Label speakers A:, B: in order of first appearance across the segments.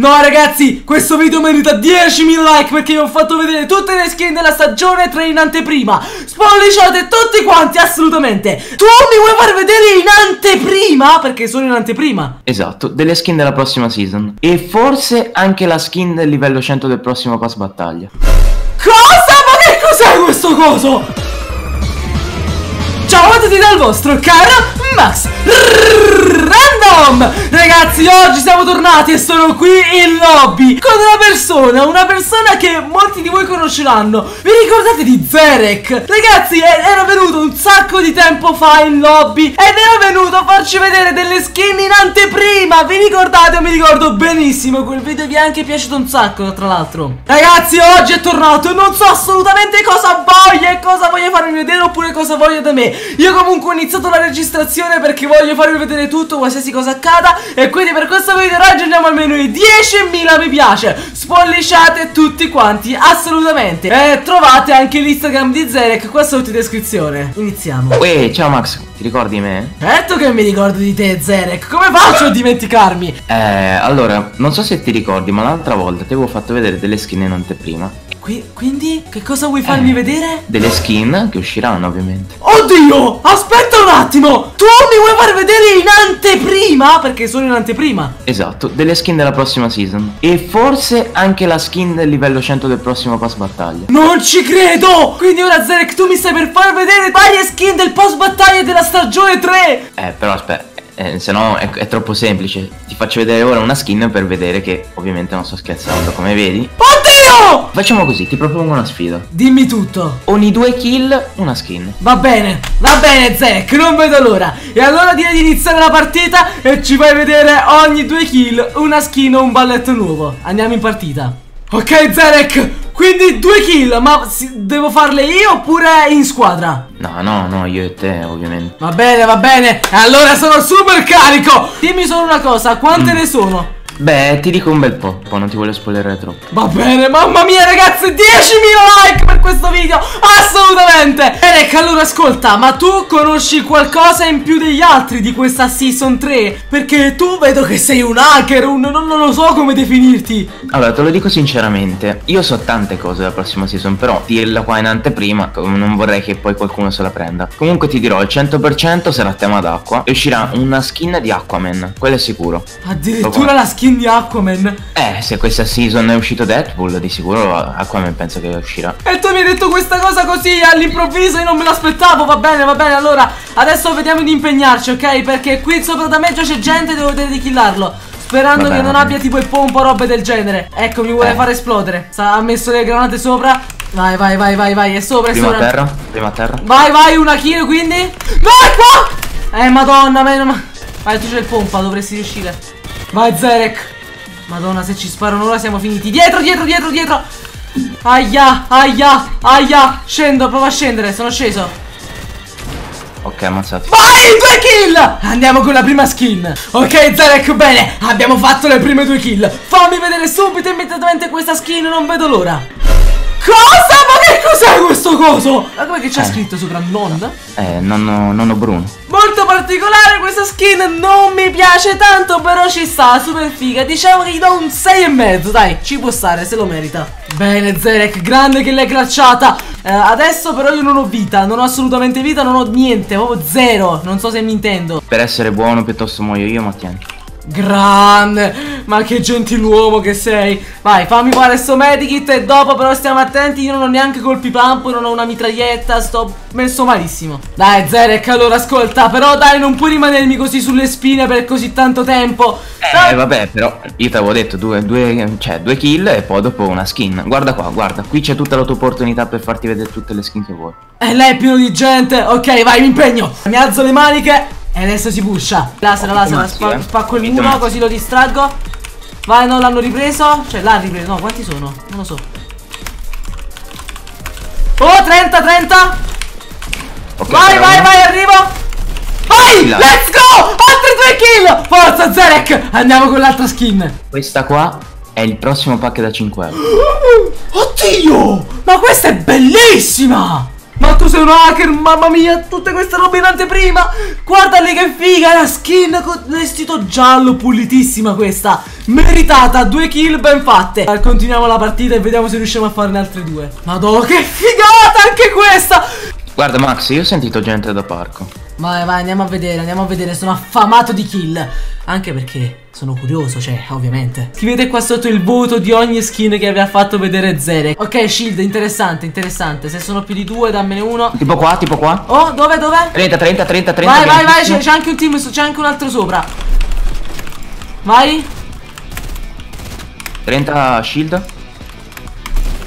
A: No ragazzi, questo video merita 10.000 like perché vi ho fatto vedere tutte le skin della stagione 3 in anteprima Spolliciate tutti quanti, assolutamente Tu mi vuoi far vedere in anteprima? Perché sono in anteprima
B: Esatto, delle skin della prossima season E forse anche la skin del livello 100 del prossimo pass battaglia
A: Cosa? Ma che cos'è questo coso? Ciao a tutti dal vostro caro Max. Random. Ragazzi oggi siamo tornati e sono qui in lobby Con una persona Una persona che molti di voi conosceranno. Vi ricordate di Zerek? Ragazzi era venuto un sacco di tempo fa in lobby Ed era venuto a farci vedere delle skin in anteprima. Vi ricordate? Mi ricordo benissimo Quel video vi è anche piaciuto un sacco tra l'altro. Ragazzi oggi è tornato E non so assolutamente cosa voglia E cosa voglia farmi vedere oppure cosa voglia da me. Io comunque ho iniziato la registrazione perché voglio farvi vedere tutto Qualsiasi cosa accada E quindi per questo video raggiungiamo almeno i 10.000 mi piace. Spolliciate tutti quanti Assolutamente. E trovate anche l'Instagram di Zerek qua sotto in descrizione. Iniziamo
B: Uè ciao Max ti ricordi me?
A: Certo che mi ricordo di te Zerek. Come faccio a dimenticarmi?
B: Eh allora non so se ti ricordi ma l'altra volta ti avevo fatto vedere delle skin in anteprima.
A: Qui, quindi che cosa vuoi farmi
B: eh,
A: vedere?
B: Delle skin che usciranno ovviamente.
A: Oddio! Aspetta un attimo! Tu mi vuoi far vedere in anteprima? Perché sono in anteprima.
B: Esatto delle skin della prossima season. E forse anche la skin del livello 100 del prossimo pass battaglia.
A: Non ci credo! Quindi ora Zerek tu mi stai per far vedere varie skin del post battaglia della stagione 3
B: Eh però aspetta eh, se no è, è, troppo semplice. Ti faccio vedere ora una skin per vedere che ovviamente non sto scherzando, come vedi.
A: Oddio!
B: Facciamo così, ti propongo una sfida.
A: Dimmi tutto.
B: Ogni due kill, una skin.
A: Va bene, va bene Zack, non vedo l'ora. E allora direi di iniziare la partita e ci fai vedere ogni due kill una skin o un balletto nuovo. Andiamo in partita. Ok Zarek, quindi due kill, ma devo farle io oppure in squadra?
B: No, no, no, io e te ovviamente
A: Va bene, va bene, allora sono super carico Dimmi solo una cosa, quante mm. ne sono?
B: Beh, ti dico un bel po', poi non ti voglio spoilerare troppo.
A: Va bene, mamma mia ragazzi, 10.000 like per questo video, assolutamente. Eric, allora ascolta, ma tu conosci qualcosa in più degli altri di questa season 3? Perché tu vedo che sei un hacker, un non, non lo so come definirti.
B: Allora, te lo dico sinceramente, io so tante cose della prossima season, però dirla qua in anteprima, non vorrei che poi qualcuno se la prenda. Comunque ti dirò, il 100% sarà tema d'acqua e uscirà una skin di Aquaman, quello è sicuro.
A: Addirittura la skin skin di Aquaman.
B: Eh, se questa season è uscito Deadpool, di sicuro Aquaman penso che uscirà.
A: E tu mi hai detto questa cosa così all'improvviso e non me l'aspettavo. Va bene, va bene. Allora, adesso vediamo di impegnarci, ok? Perché qui sopra da me già c'è gente e devo vedere di killarlo. Sperando bene, che non abbia tipo il pompo o robe del genere. Ecco, mi vuole eh. far esplodere. ha messo le granate sopra. Vai, vai, vai, vai, vai. È sopra, è
B: prima
A: sopra.
B: terra, prima terra.
A: Vai, vai, una kill quindi. Vai qua! Eh, madonna, meno. Vai, tu c'è il pompa, dovresti riuscire. Vai, Zerek. Madonna, se ci sparano ora siamo finiti. Dietro, dietro, dietro, dietro. Aia, aia, aia. Scendo, prova a scendere. Sono sceso.
B: Ok, ammazzato.
A: Vai, due kill! Andiamo con la prima skin. Ok, Zarek, bene. Abbiamo fatto le prime due kill. Fammi vedere subito immediatamente questa skin. Non vedo l'ora. Cosa? Ma che cos'è questo coso? Ma come che c'è eh. scritto sopra non?
B: Eh, nonno, nonno Bruno.
A: Molto particolare questa skin, non mi piace tanto, però ci sta, super figa. Diciamo che gli do un 6,5, dai, ci può stare, se lo merita. Bene, Zerek, grande che l'hai glacciata. Eh, adesso però io non ho vita, non ho assolutamente vita, non ho niente, proprio zero. Non so se mi intendo.
B: Per essere buono piuttosto muoio io, ma tieni.
A: Grande! Ma che gentiluomo che sei! Vai fammi fare sto medikit E dopo però stiamo attenti Io non ho neanche colpi pump Non ho una mitraglietta Sto messo malissimo. Dai Zerek allora ascolta Però dai non puoi rimanermi così sulle spine Per così tanto tempo.
B: Eh vabbè però Io ti avevo detto due, due, cioè, due kill E poi dopo una skin. Guarda qua guarda Qui c'è tutta la tua opportunità Per farti vedere tutte le skin che vuoi.
A: E lei è pieno di gente Ok vai mi impegno. Mi alzo le maniche e adesso si puscia. Laser, laser, spa spacco il muro così lo distraggo. Vai, non l'hanno ripreso. Cioè, l'ha ripreso. No, quanti sono? Non lo so. Oh, 30, 30. Okay, vai, vai, vai, arrivo. Vai, let's go. Altri due kill. Forza, Zerek. Andiamo con l'altra skin.
B: Questa qua è il prossimo pack da 5 euro.
A: Oddio, ma questa è bellissima. Ma tu sei un hacker, mamma mia, tutte queste robe in anteprima. Guarda lì che figa, la skin con vestito giallo, pulitissima questa. Meritata, due kill ben fatte. Continuiamo la partita e vediamo se riusciamo a farne altre due. Madonna, che figata anche questa.
B: Guarda Max, io ho sentito gente da parco
A: Vai, vai, andiamo a vedere, andiamo a vedere, sono affamato di kill. Anche perché sono curioso, cioè, ovviamente. Scrivete qua sotto il voto di ogni skin che vi ha fatto vedere Zerek. Ok, Shield, interessante, interessante. Se sono più di due, dammene uno.
B: Tipo qua, tipo qua.
A: Oh, dove, dove?
B: 30, 30, 30, 30
A: Vai, vai, vai, c'è anche un team, c'è anche un altro sopra. Vai.
B: 30 shield.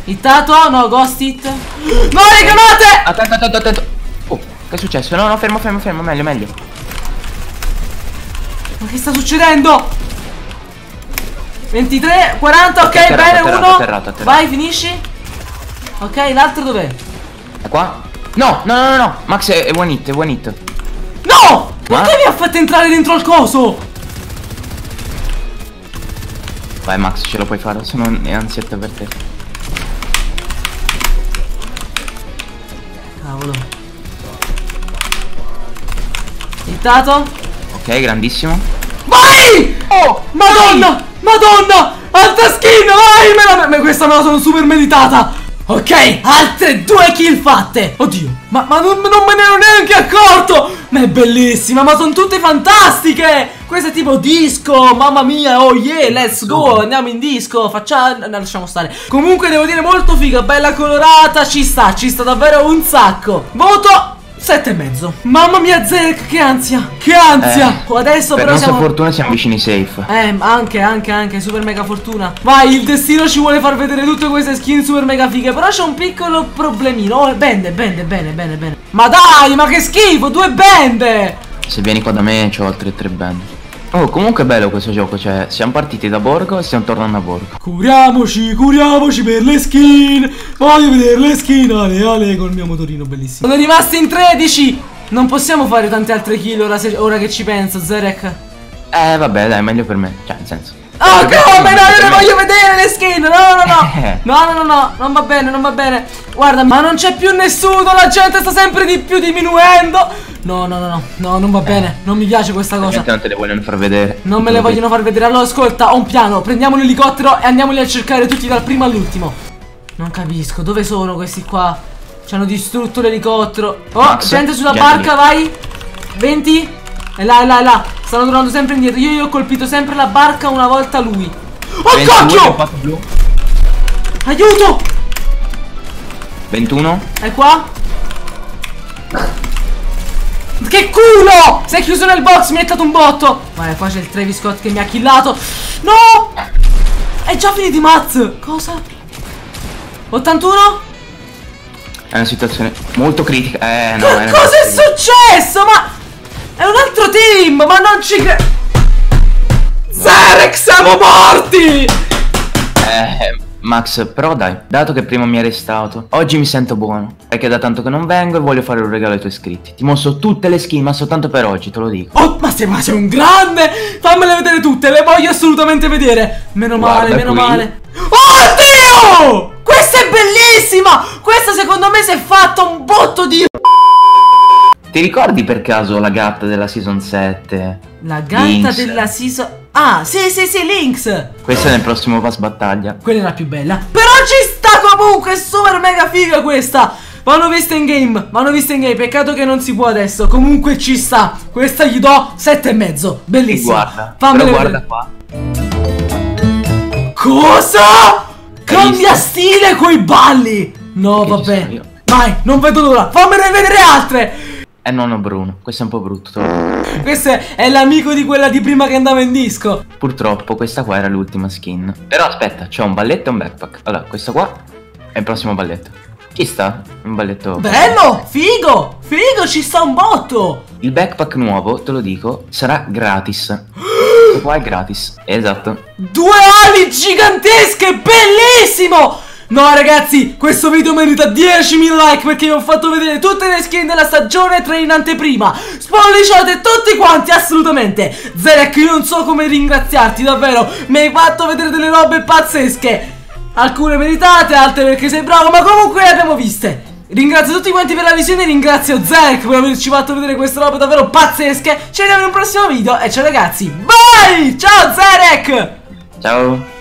A: Hittato, no, ghost hit No, le granate
B: Attento, attento, attento che è successo? No, no, fermo, fermo, fermo, meglio, meglio
A: Ma che sta succedendo? 23, 40, ok,
B: Atterrato,
A: bene,
B: atterrato,
A: uno
B: atterrato, atterrato.
A: Vai, finisci Ok, l'altro dov'è?
B: È qua? No, no, no, no, no Max è, è one hit, è one hit
A: No!
B: Ma?
A: Perché mi ha fatto entrare dentro al coso?
B: Vai Max, ce lo puoi fare, sono ansietta per te
A: Hittato
B: Ok, grandissimo
A: Vai! Oh! Madonna! Madonna! Altra skin! Vai! Me la, me, questa me la sono super meditata! Ok, altre due kill fatte! Oddio, ma, ma non, non me ne ero neanche accorto! Ma è bellissima, ma sono tutte fantastiche! Questa è tipo disco, mamma mia, oh yeah, let's go, andiamo in disco, facciamo... No, lasciamo stare. Comunque devo dire molto figa, bella colorata, ci sta, ci sta davvero un sacco. Voto... Sette e mezzo. Mamma mia Zerk che ansia Che ansia.
B: Eh,
A: Adesso
B: Per
A: però siamo
B: fortuna siamo vicini safe.
A: Eh, anche, anche, anche, super mega fortuna. Vai, il destino ci vuole far vedere tutte queste skin super mega fighe Però c'è un piccolo problemino. Oh, bende, bende, bene, bene, bene. Ma dai, ma che schifo, due bende!
B: Se vieni qua da me c'ho altre tre band Oh, comunque è bello questo gioco, cioè siamo partiti da Borgo e stiamo tornando a Borgo.
A: Curiamoci, curiamoci per le skin. Voglio vedere le skin, ale, ale, col mio motorino bellissimo. Sono rimasti in 13 Non possiamo fare tante altre kill ora, se- ora che ci penso, Zerek.
B: Eh vabbè dai, meglio per me, cioè nel senso.
A: Oh come? no, io
B: per
A: le
B: me.
A: voglio vedere le skin No no no
B: Eh.
A: No no no no Non va bene non va bene. Guarda ma non c'è più nessuno La gente sta sempre di più diminuendo. No no no no No non va bene Non mi piace questa cosa.
B: Non te le vogliono far vedere.
A: Non me le vogliono far vedere. Allora ascolta Ho un piano. Prendiamo l'elicottero E andiamoli a cercare tutti dal primo all'ultimo. Non capisco Dove sono questi qua? Ci hanno distrutto l'elicottero. Oh
B: Max,
A: gente sulla barca vai. 20 È là è là è là. Stanno tornando sempre indietro. Io, io ho colpito sempre la barca una volta lui. Oh
B: 22,
A: cacchio. Aiuto
B: 21
A: È qua? Che culo! Sei chiuso nel box, mi hai dato un botto Vai, qua c'è il Travis Scott che mi ha killato No! È già finito i Maz Cosa? 81?
B: È una situazione molto critica Eh no una
A: cosa è successo? Ma è un altro team, ma non ci credo Zarek, siamo morti!
B: Eh Max però dai Dato che prima mi hai arrestato Oggi mi sento buono Perché da tanto che non vengo e voglio fare un regalo ai tuoi iscritti Ti mostro tutte le skin ma soltanto per oggi te lo dico
A: Oh, ma sei, ma sei un grande! Fammele vedere tutte, le voglio assolutamente vedere! Meno male,
B: Guarda
A: meno
B: qui.
A: male. Oddio! Questa è bellissima! Questa secondo me si è fatta un botto di...
B: Ti ricordi per caso la gatta della season 7?
A: La gatta
B: Lynx.
A: della season... Ah, sì, sì, sì, Lynx!
B: Questa è nel prossimo pass battaglia
A: Quella è la più bella. Però ci sta comunque, è super mega figa questa! Vanno viste in game, vanno viste in game, peccato che non si può adesso. Comunque ci sta. Questa gli do sette e mezzo. Bellissima.
B: Guarda
A: Fammele
B: Però
A: vedere.
B: guarda qua
A: Cosa? Cambia stile coi balli No vabbè. Vai non vedo l'ora Fammene vedere altre
B: Eh nonno Bruno Questo è un po' brutto.
A: Questo è, è l'amico di quella di prima che andava in disco.
B: Purtroppo questa qua era l'ultima skin. Però aspetta c'è un balletto e un backpack. Allora questo qua è il prossimo balletto. Ci sta? Un balletto
A: Bello! Figo! Figo ci sta un botto!
B: Il backpack nuovo te lo dico Sarà gratis. Questo qua è gratis. Esatto.
A: Due ali gigantesche Bellissimo No ragazzi, questo video merita 10.000 like perché vi ho fatto vedere tutte le skin della stagione 3 in anteprima Spolliciate tutti quanti, assolutamente Zerek, io non so come ringraziarti, davvero Mi hai fatto vedere delle robe pazzesche Alcune meritate, altre perché sei bravo, ma comunque le abbiamo viste Ringrazio tutti quanti per la visione, ringrazio Zerk per averci fatto vedere queste robe davvero pazzesche. Ci vediamo in un prossimo video e ciao ragazzi, bye! Ciao Zerek!
B: Ciao!